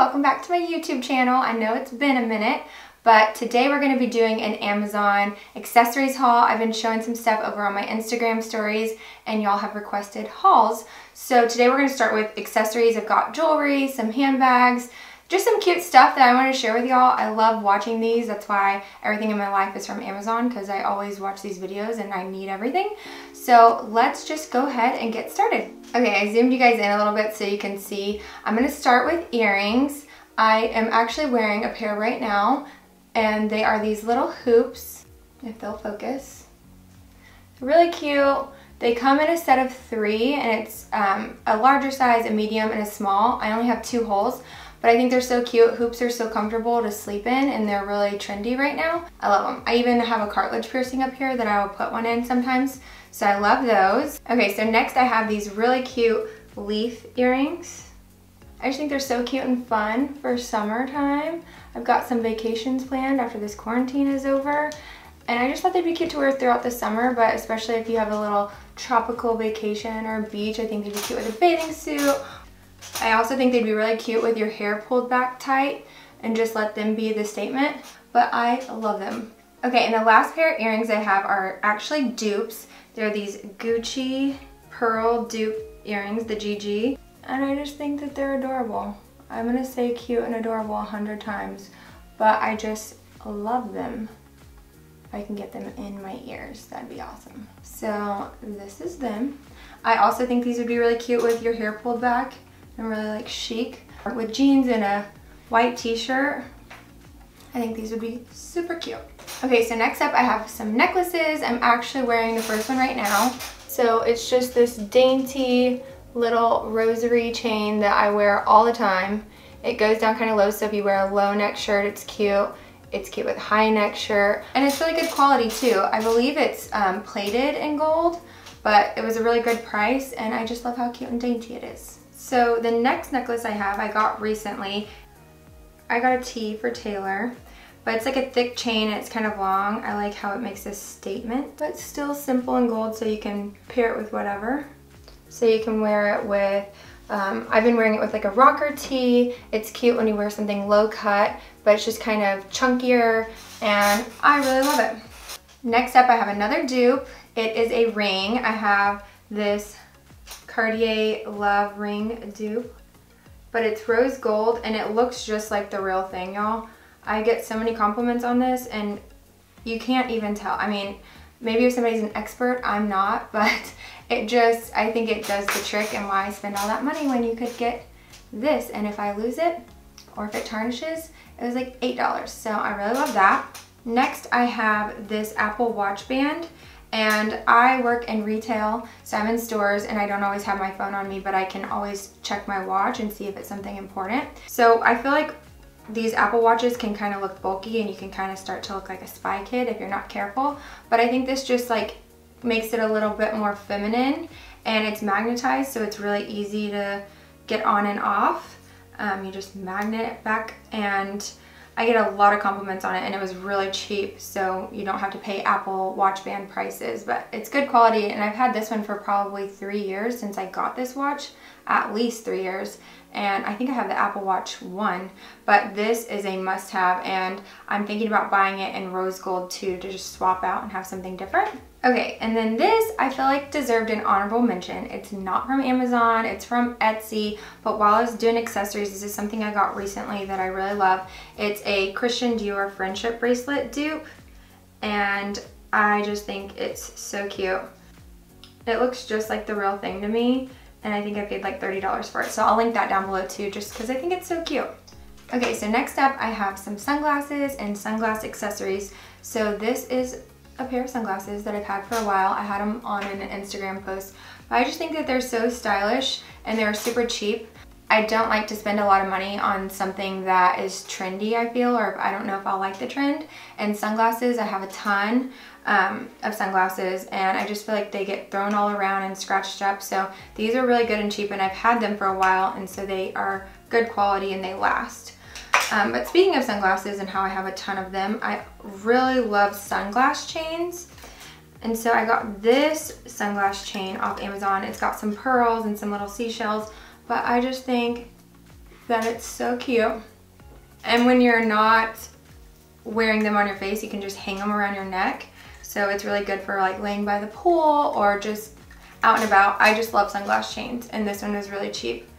welcome back to my YouTube channel. I know it's been a minute, but today we're going to be doing an Amazon accessories haul. I've been showing some stuff over on my Instagram stories and y'all have requested hauls. So today we're going to start with accessories. I've got jewelry, some handbags, just some cute stuff that I want to share with y'all. I love watching these. That's why everything in my life is from Amazon because I always watch these videos and I need everything. So let's just go ahead and get started. Okay, I zoomed you guys in a little bit so you can see. I'm going to start with earrings. I am actually wearing a pair right now and they are these little hoops, if they'll focus. really cute. They come in a set of three and it's um, a larger size, a medium, and a small. I only have two holes, but I think they're so cute. Hoops are so comfortable to sleep in and they're really trendy right now. I love them. I even have a cartilage piercing up here that I will put one in sometimes. So I love those. Okay, so next I have these really cute leaf earrings. I just think they're so cute and fun for summertime. I've got some vacations planned after this quarantine is over. And I just thought they'd be cute to wear throughout the summer, but especially if you have a little tropical vacation or beach, I think they'd be cute with a bathing suit I also think they'd be really cute with your hair pulled back tight and just let them be the statement, but I love them. Okay, and the last pair of earrings I have are actually dupes. They're these Gucci pearl dupe earrings, the GG, and I just think that they're adorable. I'm gonna say cute and adorable a hundred times, but I just love them. If I can get them in my ears, that'd be awesome. So this is them. I also think these would be really cute with your hair pulled back and really like chic. With jeans and a white t-shirt, I think these would be super cute. Okay, so next up I have some necklaces. I'm actually wearing the first one right now. So it's just this dainty little rosary chain that I wear all the time. It goes down kind of low, so if you wear a low neck shirt, it's cute. It's cute with high neck shirt, and it's really good quality too. I believe it's um, plated in gold, but it was a really good price, and I just love how cute and dainty it is. So the next necklace I have, I got recently. I got a T for Taylor, but it's like a thick chain and it's kind of long. I like how it makes a statement, but still simple and gold so you can pair it with whatever. So you can wear it with, um, I've been wearing it with like a rocker tee. It's cute when you wear something low cut, but it's just kind of chunkier and I really love it. Next up I have another dupe. It is a ring. I have this Cartier Love Ring dupe. But it's rose gold and it looks just like the real thing, y'all. I get so many compliments on this and you can't even tell. I mean, maybe if somebody's an expert, I'm not, but it just, I think it does the trick and why spend all that money when you could get this. And if I lose it or if it tarnishes, it was like $8. So I really love that. Next, I have this Apple Watch Band and I work in retail, so I'm in stores and I don't always have my phone on me, but I can always check my watch and see if it's something important. So I feel like these Apple Watches can kind of look bulky and you can kind of start to look like a spy kid if you're not careful. But I think this just like makes it a little bit more feminine and it's magnetized so it's really easy to get on and off. Um, you just magnet it back and I get a lot of compliments on it and it was really cheap so you don't have to pay Apple watch band prices but it's good quality and I've had this one for probably three years since I got this watch at least three years and I think I have the Apple Watch 1 but this is a must-have and I'm thinking about buying it in rose gold too to just swap out and have something different. Okay, and then this I feel like deserved an honorable mention. It's not from Amazon, it's from Etsy, but while I was doing accessories, this is something I got recently that I really love. It's a Christian Dior friendship bracelet dupe, and I just think it's so cute. It looks just like the real thing to me, and I think I paid like $30 for it, so I'll link that down below too, just because I think it's so cute. Okay, so next up I have some sunglasses and sunglass accessories. So this is a pair of sunglasses that I've had for a while. I had them on an Instagram post. But I just think that they're so stylish and they're super cheap. I don't like to spend a lot of money on something that is trendy, I feel, or I don't know if I'll like the trend. And sunglasses, I have a ton um, of sunglasses and I just feel like they get thrown all around and scratched up. So these are really good and cheap and I've had them for a while and so they are good quality and they last. Um, but speaking of sunglasses and how I have a ton of them, I really love sunglass chains. And so I got this sunglass chain off Amazon. It's got some pearls and some little seashells, but I just think that it's so cute. And when you're not wearing them on your face, you can just hang them around your neck. So it's really good for like laying by the pool or just out and about. I just love sunglass chains and this one is really cheap.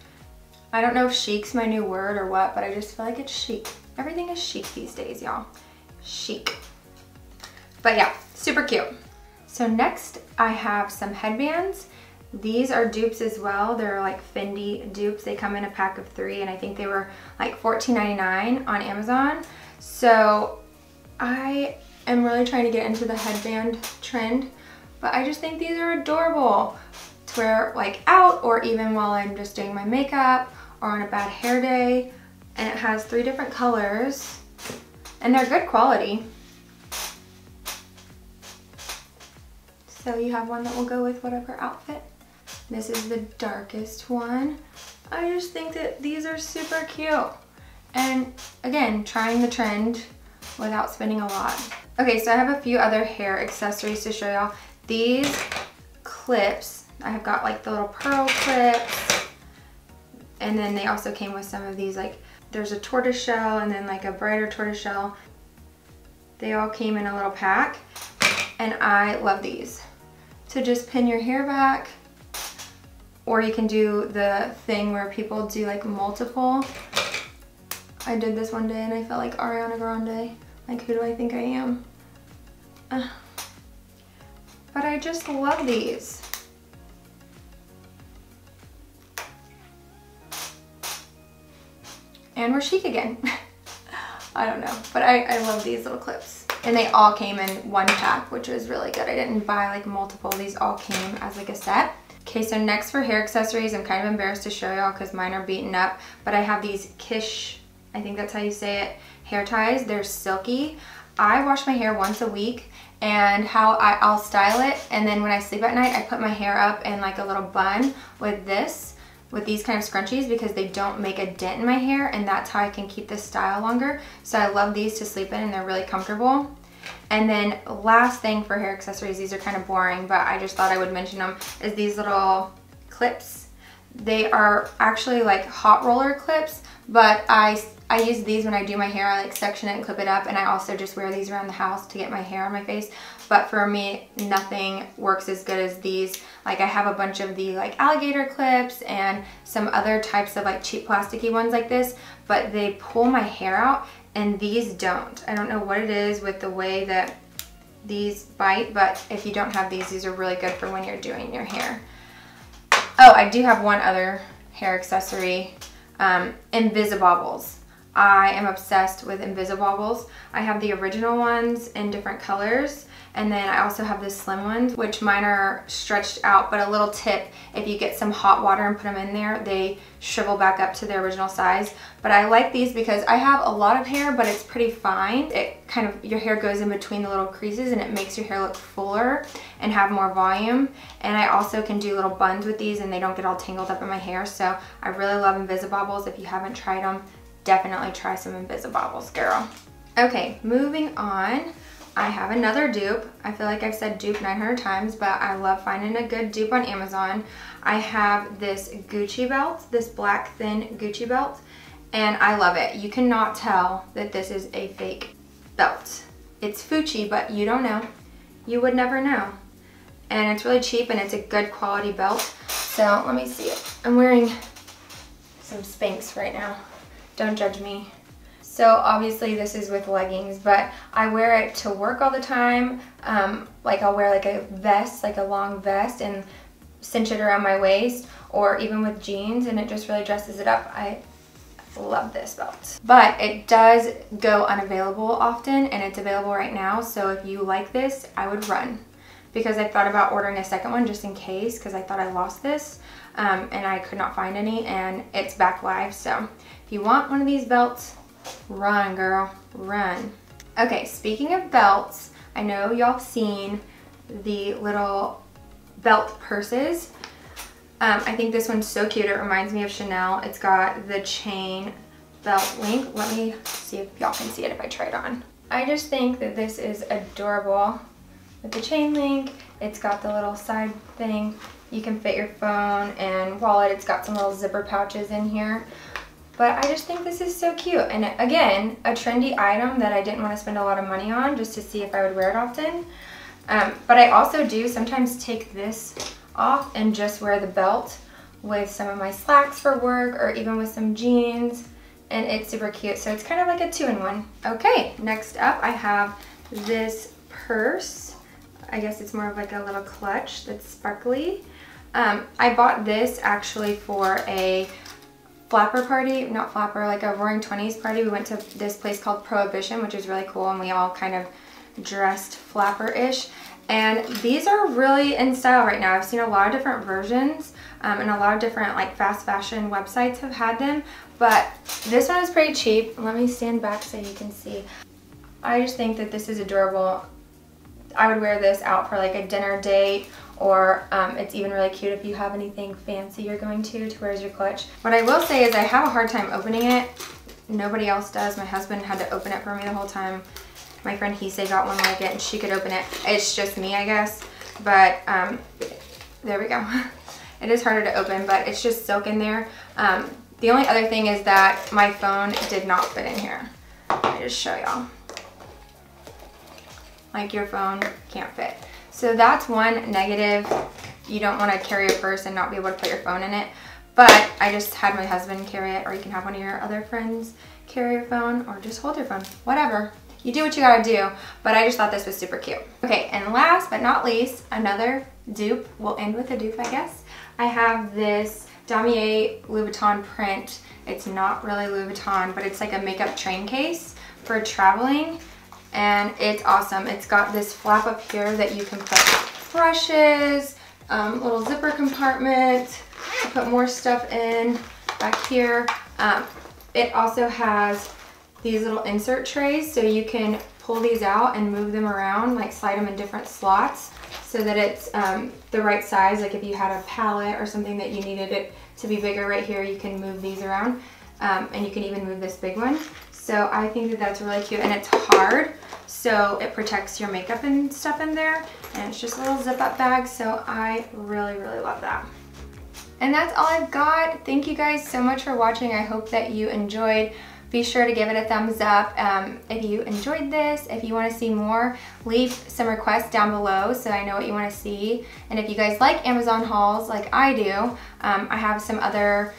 I don't know if chic's my new word or what, but I just feel like it's chic. Everything is chic these days, y'all. Chic. But yeah, super cute. So next I have some headbands. These are dupes as well. They're like Fendi dupes. They come in a pack of three and I think they were like $14.99 on Amazon. So I am really trying to get into the headband trend, but I just think these are adorable to wear like out or even while I'm just doing my makeup or on a bad hair day. And it has three different colors and they're good quality. So you have one that will go with whatever outfit. This is the darkest one. I just think that these are super cute. And again, trying the trend without spending a lot. Okay, so I have a few other hair accessories to show y'all. These clips, I have got like the little pearl clips. And then they also came with some of these like, there's a tortoise shell and then like a brighter tortoise shell. They all came in a little pack and I love these. To just pin your hair back or you can do the thing where people do like multiple. I did this one day and I felt like Ariana Grande. Like who do I think I am? Uh, but I just love these. And we're chic again. I don't know, but I, I love these little clips. And they all came in one pack, which was really good. I didn't buy like multiple. These all came as like a set. Okay, so next for hair accessories, I'm kind of embarrassed to show y'all because mine are beaten up, but I have these Kish, I think that's how you say it, hair ties. They're silky. I wash my hair once a week and how I, I'll style it and then when I sleep at night I put my hair up in like a little bun with this with these kind of scrunchies because they don't make a dent in my hair and that's how I can keep this style longer. So I love these to sleep in and they're really comfortable. And then last thing for hair accessories, these are kind of boring, but I just thought I would mention them, is these little clips. They are actually like hot roller clips, but I, I use these when I do my hair. I like section it and clip it up, and I also just wear these around the house to get my hair on my face. But for me, nothing works as good as these. Like I have a bunch of the like alligator clips and some other types of like cheap plasticky ones like this, but they pull my hair out and these don't. I don't know what it is with the way that these bite, but if you don't have these, these are really good for when you're doing your hair. Oh, I do have one other hair accessory, um, Invisibobbles. I am obsessed with Invisibobbles. I have the original ones in different colors and then I also have the slim ones, which mine are stretched out, but a little tip, if you get some hot water and put them in there, they shrivel back up to their original size. But I like these because I have a lot of hair, but it's pretty fine. It kind of, your hair goes in between the little creases and it makes your hair look fuller and have more volume. And I also can do little buns with these and they don't get all tangled up in my hair. So I really love Invisibobbles. If you haven't tried them, definitely try some Invisibobbles, girl. Okay, moving on. I have another dupe. I feel like I've said dupe 900 times, but I love finding a good dupe on Amazon. I have this Gucci belt, this black thin Gucci belt, and I love it. You cannot tell that this is a fake belt. It's Fucci, but you don't know. You would never know. And it's really cheap and it's a good quality belt. So let me see it. I'm wearing some Spanx right now. Don't judge me. So obviously this is with leggings, but I wear it to work all the time. Um, like I'll wear like a vest, like a long vest and cinch it around my waist or even with jeans and it just really dresses it up. I love this belt. But it does go unavailable often and it's available right now. So if you like this, I would run because I thought about ordering a second one just in case because I thought I lost this um, and I could not find any and it's back live. So if you want one of these belts, Run, girl, run. Okay, speaking of belts, I know y'all seen the little belt purses. Um, I think this one's so cute. It reminds me of Chanel. It's got the chain belt link. Let me see if y'all can see it if I try it on. I just think that this is adorable with the chain link. It's got the little side thing. You can fit your phone and wallet. It's got some little zipper pouches in here. But I just think this is so cute. And again, a trendy item that I didn't want to spend a lot of money on just to see if I would wear it often. Um, but I also do sometimes take this off and just wear the belt with some of my slacks for work or even with some jeans and it's super cute. So it's kind of like a two-in-one. Okay, next up I have this purse. I guess it's more of like a little clutch that's sparkly. Um, I bought this actually for a flapper party, not flapper, like a Roaring Twenties party. We went to this place called Prohibition, which is really cool, and we all kind of dressed flapper-ish. And these are really in style right now. I've seen a lot of different versions um, and a lot of different like fast fashion websites have had them, but this one is pretty cheap. Let me stand back so you can see. I just think that this is adorable. I would wear this out for like a dinner date or um, it's even really cute if you have anything fancy you're going to to wear as your clutch. What I will say is I have a hard time opening it. Nobody else does. My husband had to open it for me the whole time. My friend Hisei got one like it and she could open it. It's just me, I guess. But um, there we go. it is harder to open, but it's just silk in there. Um, the only other thing is that my phone did not fit in here. Let me just show y'all. Like your phone can't fit. So that's one negative. You don't want to carry a purse and not be able to put your phone in it. But I just had my husband carry it or you can have one of your other friends carry your phone or just hold your phone. Whatever. You do what you gotta do, but I just thought this was super cute. Okay, and last but not least, another dupe. We'll end with a dupe, I guess. I have this Damier Louis Vuitton print. It's not really Louis Vuitton, but it's like a makeup train case for traveling. And it's awesome. It's got this flap up here that you can put brushes, um, little zipper compartment to put more stuff in back here. Um, it also has these little insert trays so you can pull these out and move them around, like slide them in different slots so that it's um, the right size. Like if you had a palette or something that you needed it to be bigger right here, you can move these around. Um, and you can even move this big one. So I think that that's really cute and it's hard so it protects your makeup and stuff in there and it's just a little zip up bag so I really really love that. And that's all I've got. Thank you guys so much for watching. I hope that you enjoyed be sure to give it a thumbs up um, if you enjoyed this. If you want to see more, leave some requests down below so I know what you want to see. And if you guys like Amazon hauls like I do, um, I have some other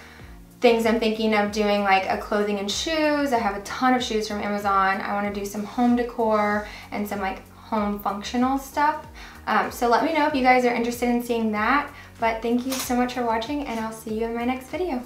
things I'm thinking of doing like a clothing and shoes. I have a ton of shoes from Amazon. I want to do some home decor and some like home functional stuff. Um, so let me know if you guys are interested in seeing that. But thank you so much for watching and I'll see you in my next video.